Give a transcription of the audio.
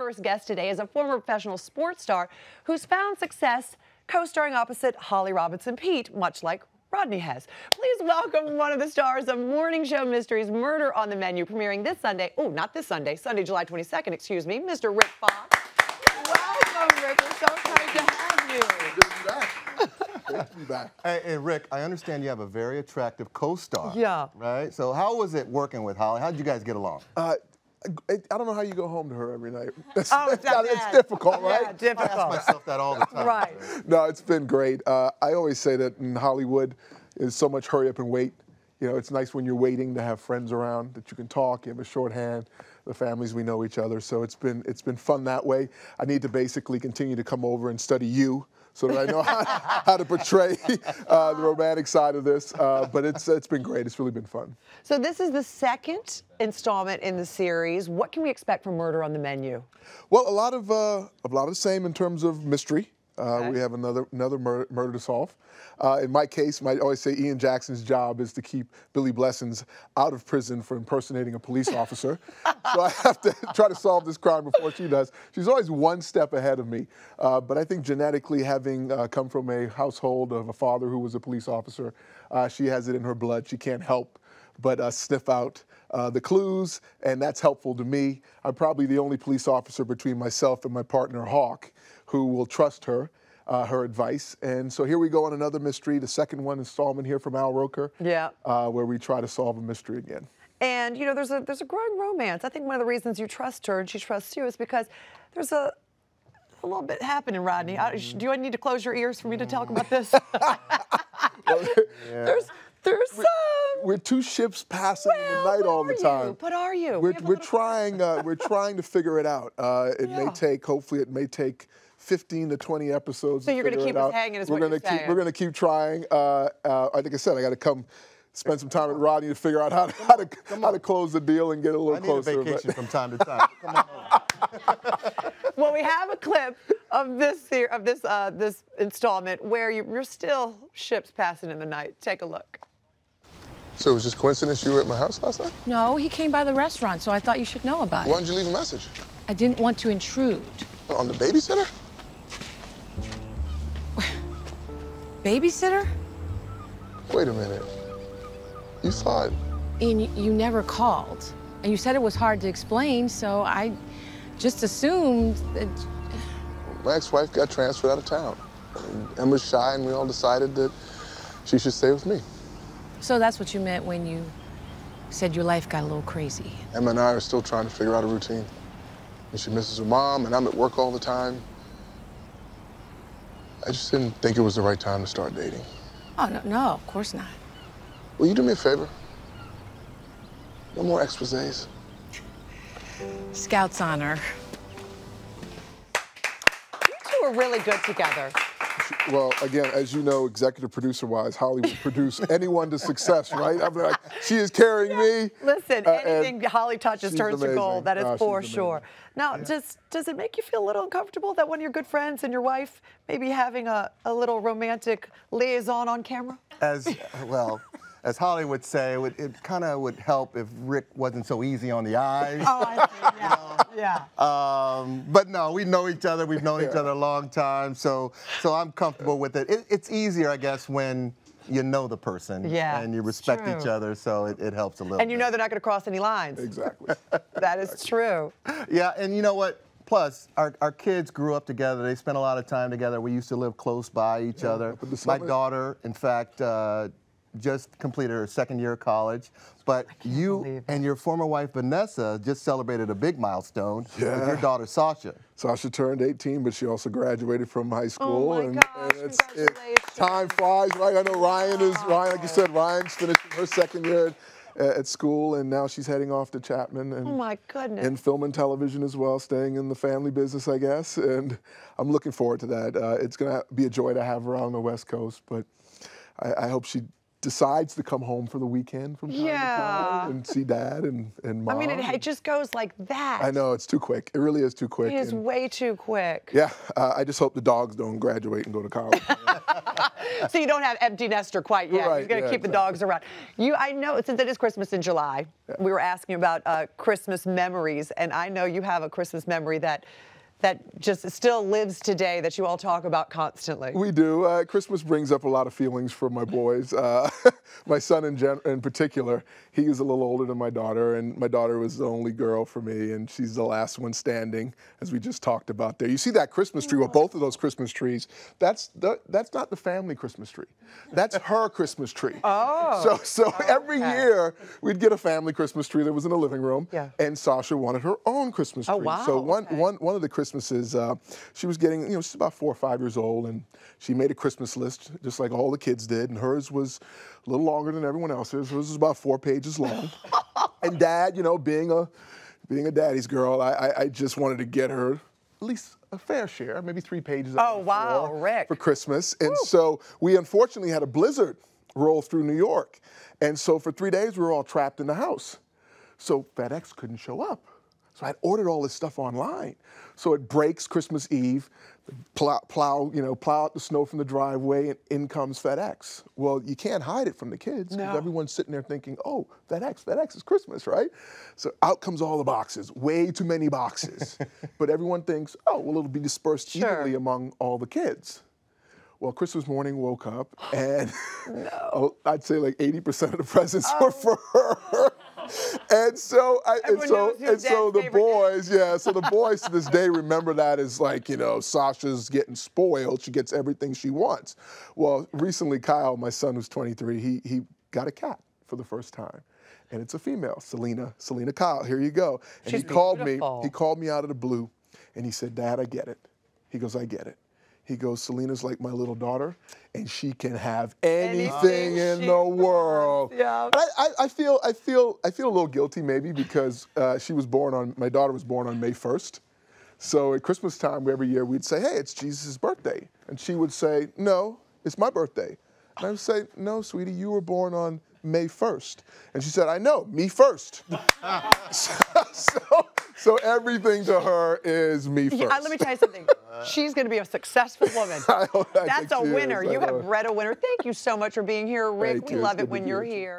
first guest today is a former professional sports star who's found success co-starring opposite Holly Robinson Peete, much like Rodney has. Please welcome one of the stars of Morning Show Mysteries, Murder on the Menu, premiering this Sunday. Oh, not this Sunday, Sunday, July 22nd, excuse me, Mr. Rick Fox. welcome, Rick. We're so excited to have you. Good to be back. Great to be back. Hey, hey, Rick, I understand you have a very attractive co-star. Yeah. Right? So how was it working with Holly? How did you guys get along? Uh, I I don't know how you go home to her every night. It's, Oh, it's not it's bad. difficult, Yeah, right? I ask myself that all the time. Right. No, it's been great. Uh, I always say that in Hollywood, there's so much hurry up and wait. You know, it's nice when you're waiting to have friends around that you can talk. You have a shorthand. The families we know each other, so it's been it's been fun that way. I need to basically continue to come over and study you so that I know how, how to portray uh, the romantic side of this. Uh, but it's it's been great. It's really been fun. So this is the second installment in the series. What can we expect from Murder on the Menu? Well, a lot of uh, a lot of the same in terms of mystery. Uh, Okay. We have another another murder, murder to solve. Uh, in my case, I always say Ian Jackson's job is to keep Billy Blessings out of prison for impersonating a police officer. so I have to try to solve this crime before she does. She's always one step ahead of me. Uh, but I think genetically, having uh, come from a household of a father who was a police officer, uh, she has it in her blood. She can't help but uh, sniff out uh, the clues, and that's helpful to me. I'm probably the only police officer between myself and my partner Hawk who will trust her, uh, her advice. And so here we go on another mystery, the second one installment here from Al Roker, Yeah. uh, where we try to solve a mystery again. And you know, there's a there's a growing romance. I think one of the reasons you trust her and she trusts you is because there's a a little bit happening, Rodney. I, do I need to close your ears for me to talk about this? There's there's some. We're two ships passing in Well, the night all are the you? time. But are you? We We're, have a we're little- trying. Uh, we're trying to figure it out. Uh, it Yeah. may take. Hopefully, it may take 15 to 20 episodes. So you're gonna keep us out. hanging is we're what gonna keep. saying. We're gonna keep trying. Uh, uh, like I said, I got to come. Spend some time with Rodney to figure out how to, how to, how to close the deal and get a little I need closer. a but- vacation from time to time. Come on. Well, we have a clip of this ser- of this uh, this installment where you, you're still ships passing in the night. Take a look. So it was just coincidence you were at my house last night? No, he came by the restaurant, so I thought you should know about Why it. Why didn't you leave a message? I didn't want to intrude. On the babysitter? Babysitter? Wait a minute. You thought And you, you never called. And you said it was hard to explain, so I just assumed that. my ex-wife got transferred out of town. Emma's shy, and we all decided that she should stay with me. So that's what you meant when you said your life got a little crazy. Emma and I are still trying to figure out a routine. And she misses her mom, and I'm at work all the time. I just didn't think it was the right time to start dating. Oh, no, no, of course not. Will you do me a favor? No more exposés. Scout's honor. You two are really good together. Well, again, as you know, executive producer wise, Holly Hollywood produce anyone to success, right? I'm like, she is carrying me. Listen, uh, anything Holly touches she's turns to gold. That is No, for sure. Now, does does it make you feel a little uncomfortable that one of your good friends and your wife maybe having a, a little romantic liaison on camera? As well, as Holly would say, it, it kind of would help if Rick wasn't so easy on the eyes. Oh, I see. Yeah. Yeah. Um, but no, we know each other. We've known each other a long time, so so I'm comfortable with it. it. It's easier, I guess, when you know the person Yeah, and you it's respect each other, so it, it helps a little. And you bit. know they're not going to cross any lines. Exactly. That is true. Yeah, and you know what? Plus, our, our kids grew up together. They spent a lot of time together. We used to live close by each other. up in the My daughter, in fact, uh, just completed her second year of college. But you and your former wife, Vanessa, just celebrated a big milestone with your daughter, Sasha. Sasha turned 18, but she also graduated from high school. my and, gosh, and it's, it, time flies, right? I know Ryan is, Ryan, like you said, Ryan's finishing her second year at, at school, and now she's heading off to Chapman. And, Oh my goodness. in film and television as well, staying in the family business, I guess. And I'm looking forward to that. Uh, it's going to be a joy to have her on the West Coast, but I, I hope she decides to come home for the weekend from time Yeah. to time and see dad and, and mom. I mean, it, it just goes like that. I know, it's too quick. It really is too quick. It is and- way too quick. yeah, uh, I just hope the dogs don't graduate and go to college. so you don't have empty nester quite yet. Right, You're going to yeah, keep the dogs around. You, I know, since it is Christmas in July, we were asking about uh, Christmas memories, and I know you have a Christmas memory that that just still lives today that you all talk about constantly. We do. Uh, Christmas brings up a lot of feelings for my boys. Uh, my son, in, in particular, he is a little older than my daughter, and my daughter was the only girl for me, and she's the last one standing, as we just talked about there. You see that Christmas tree, well, both of those Christmas trees. That's the, that's not the family Christmas tree. That's her Christmas tree. Oh. So so every okay. year we'd get a family Christmas tree that was in the living room, Yeah. and Sasha wanted her own Christmas tree. Oh, wow, So one okay. one one of the Christmases, uh, she was getting, you know, she's about four or five years old, and she made a Christmas list, just like all the kids did, and hers was a little longer than everyone else's. Hers was about four pages long. and Dad, you know, being a being a daddy's girl, I, I, I just wanted to get her at least a fair share, maybe three pages. Oh, wow, Rick. For Christmas, and so we unfortunately had a blizzard roll through New York, and so for three days we were all trapped in the house. So FedEx couldn't show up. So I'd ordered all this stuff online. So it breaks Christmas Eve, plow, plow, you know, plow out the snow from the driveway, and in comes FedEx. Well, you can't hide it from the kids because No. everyone's sitting there thinking, oh, FedEx, FedEx is Christmas, right? So out comes all the boxes, way too many boxes. but everyone thinks, oh, well, it'll be dispersed Sure. evenly among all the kids. Well, Christmas morning woke up and oh, I'd say like 80% of the presents were oh. for her. And so, I, and so, and so the boys, yeah. So the boys to this day remember that as like, you know, Sasha's getting spoiled. She gets everything she wants. Well, recently, Kyle, my son who's 23, he he got a cat for the first time, and it's a female, Selena. Selena Kyle. Here you go. And She's he called beautiful. me. He called me out of the blue, and he said, "Dad, I get it." He goes, "I get it." He goes, Selena's like my little daughter, and she can have anything, Anything in the world. Yeah. And I, I, I feel, I feel, I feel a little guilty maybe because uh, she was born on, my daughter was born on May 1st. So at Christmas time, every year we'd say, "Hey, it's Jesus' birthday," and she would say, "No, it's my birthday." And I would say, "No, sweetie, you were born on May 1st," and she said, "I know, me first. so, so, so everything to her is me first. Yeah, uh, let me tell you something. She's going to be a successful woman. I That's a winner. is. You have bred a winner. Thank you so much for being here, Rick. We love it good when you're here.